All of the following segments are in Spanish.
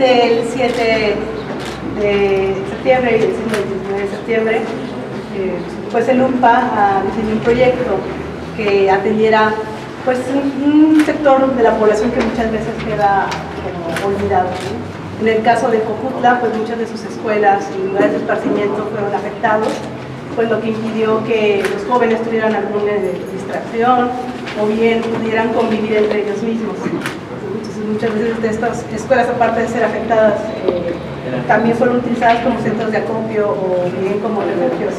del 7 de septiembre y el 19 de septiembre, eh, pues el UMPA diseñó un proyecto que atendiera pues, un, sector de la población que muchas veces queda como olvidado. En el caso de Cojutla, pues muchas de sus escuelas y lugares de esparcimiento fueron afectados, pues lo que impidió que los jóvenes tuvieran alguna distracción o bien pudieran convivir entre ellos mismos. Muchas veces de estas escuelas, aparte de ser afectadas, eh, también fueron utilizadas como centros de acopio o bien como refugios.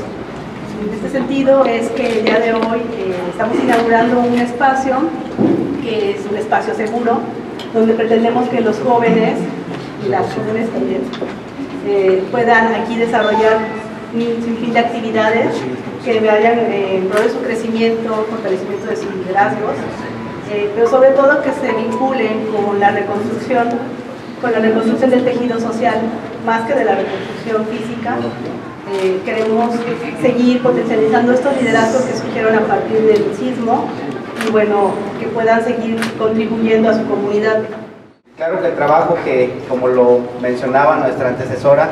En este sentido es que el día de hoy eh, estamos inaugurando un espacio que es un espacio seguro, donde pretendemos que los jóvenes y las jóvenes también eh, puedan aquí desarrollar un sinfín de actividades que vayan en pro de su crecimiento, fortalecimiento de sus liderazgos, pero sobre todo que se vinculen con la reconstrucción, con la reconstrucción del tejido social, más que de la reconstrucción física, eh, queremos seguir potencializando estos liderazgos que surgieron a partir del sismo y bueno, que puedan seguir contribuyendo a su comunidad. Claro que el trabajo que, como lo mencionaba nuestra antecesora,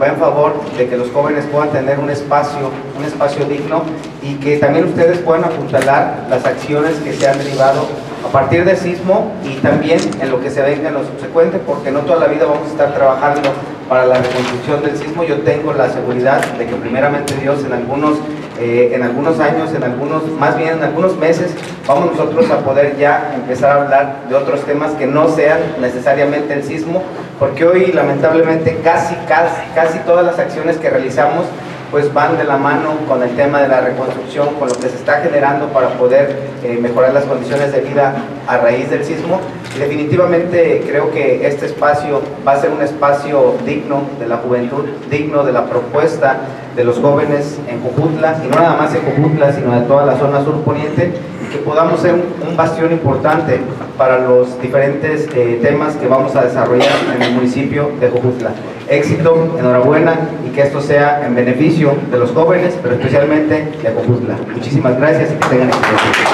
va en favor de que los jóvenes puedan tener un espacio, un espacio digno y que también ustedes puedan apuntalar las acciones que se han derivado a partir del sismo y también en lo que se venga en lo subsecuente, porque no toda la vida vamos a estar trabajando para la reconstrucción del sismo. Yo tengo la seguridad de que primeramente Dios en algunos, eh, en algunos años, en algunos, más bien en algunos meses, vamos nosotros a poder ya empezar a hablar de otros temas que no sean necesariamente el sismo, porque hoy lamentablemente casi, casi, casi todas las acciones que realizamos pues van de la mano con el tema de la reconstrucción, con lo que se está generando para poder eh, mejorar las condiciones de vida a raíz del sismo. Y definitivamente creo que este espacio va a ser un espacio digno de la juventud, digno de la propuesta de los jóvenes en Cojutla, y no nada más en Cojutla, sino de toda la zona sur poniente, que podamos ser un, bastión importante para los diferentes eh, temas que vamos a desarrollar en el municipio de Cojutla. Éxito, enhorabuena y que esto sea en beneficio de los jóvenes, pero especialmente de Cojutla. Muchísimas gracias y que tengan éxito.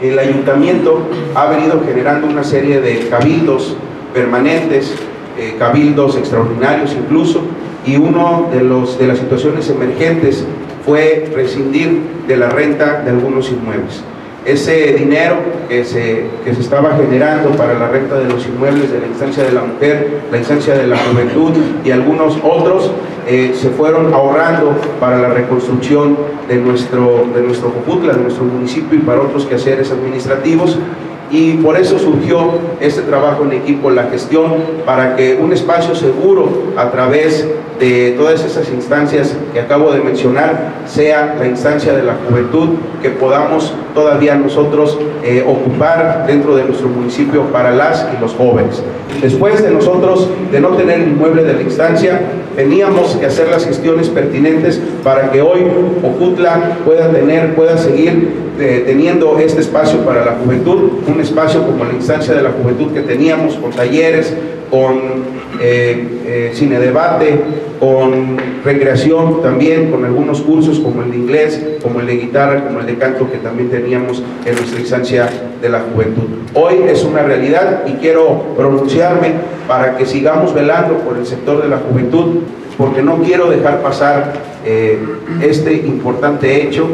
El ayuntamiento ha venido generando una serie de cabildos permanentes eh, cabildos extraordinarios incluso, y uno de, los, de las situaciones emergentes fue rescindir de la renta de algunos inmuebles. Ese dinero que se, que se estaba generando para la renta de los inmuebles de la instancia de la mujer, la instancia de la juventud y algunos otros, eh, se fueron ahorrando para la reconstrucción de nuestro, de nuestro de nuestro municipio y para otros quehaceres administrativos y por eso surgió este trabajo en equipo, la gestión, para que un espacio seguro a través de todas esas instancias que acabo de mencionar sea la instancia de la juventud que podamos todavía nosotros eh, ocupar dentro de nuestro municipio para las y los jóvenes. Después de nosotros de no tener inmueble de la instancia, teníamos que hacer las gestiones pertinentes para que hoy Ocutla pueda tener, pueda seguir eh, teniendo este espacio para la juventud, un espacio como la instancia de la juventud que teníamos con talleres, con eh, eh, cine debate, con recreación también, con algunos cursos como el de inglés, como el de guitarra, como el de canto que también teníamos en nuestra instancia de la juventud. Hoy es una realidad y quiero pronunciarme para que sigamos velando por el sector de la juventud, porque no quiero dejar pasar este importante hecho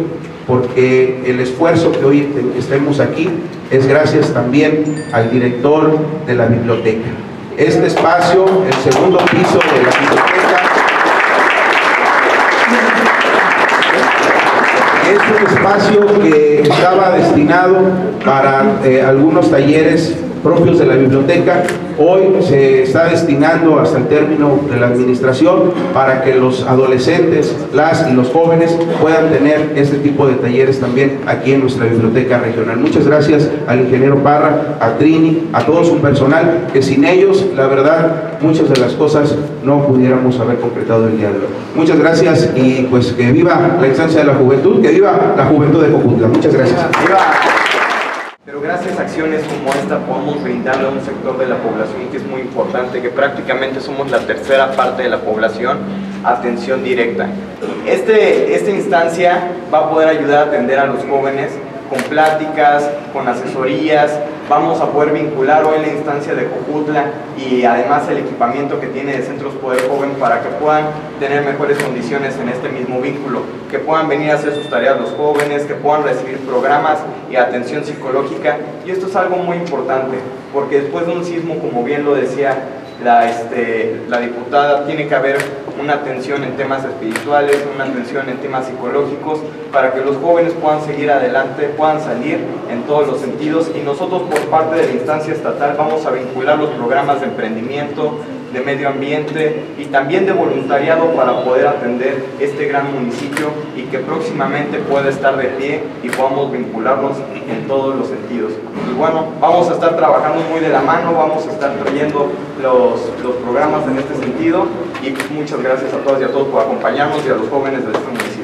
porque el esfuerzo que hoy estemos aquí es gracias también al director de la biblioteca. Este espacio, el segundo piso de la biblioteca, es un espacio que estaba destinado para eh, algunos talleres propios de la biblioteca. Hoy se está destinando hasta el término de la administración para que los adolescentes, las y los jóvenes puedan tener este tipo de talleres también aquí en nuestra biblioteca regional. Muchas gracias al ingeniero Parra, a Trini, a todo su personal, que sin ellos, la verdad, muchas de las cosas no pudiéramos haber concretado el día de hoy. Muchas gracias y pues que viva la instancia de la juventud, que viva la juventud de Cojutla. Muchas gracias. Pero gracias a acciones como esta podemos brindarle a un sector de la población que es muy importante, que prácticamente somos la tercera parte de la población, atención directa. Este, esta instancia va a poder ayudar a atender a los jóvenes con pláticas, con asesorías, vamos a poder vincular hoy la instancia de Cojutla y además el equipamiento que tiene de Centros Poder Joven para que puedan tener mejores condiciones en este mismo vínculo, que puedan venir a hacer sus tareas los jóvenes, que puedan recibir programas y atención psicológica. Y esto es algo muy importante, porque después de un sismo, como bien lo decía la, este, la diputada, tiene que haber una atención en temas espirituales, una atención en temas psicológicos, para que los jóvenes puedan seguir adelante, puedan salir en todos los sentidos. Y nosotros por parte de la instancia estatal vamos a vincular los programas de emprendimiento, de medio ambiente y también de voluntariado para poder atender este gran municipio y que próximamente pueda estar de pie y podamos vincularnos en todos los sentidos. Y bueno, vamos a estar trabajando muy de la mano, vamos a estar trayendo los, los programas en este sentido y muchas gracias a todas y a todos por acompañarnos y a los jóvenes de este municipio.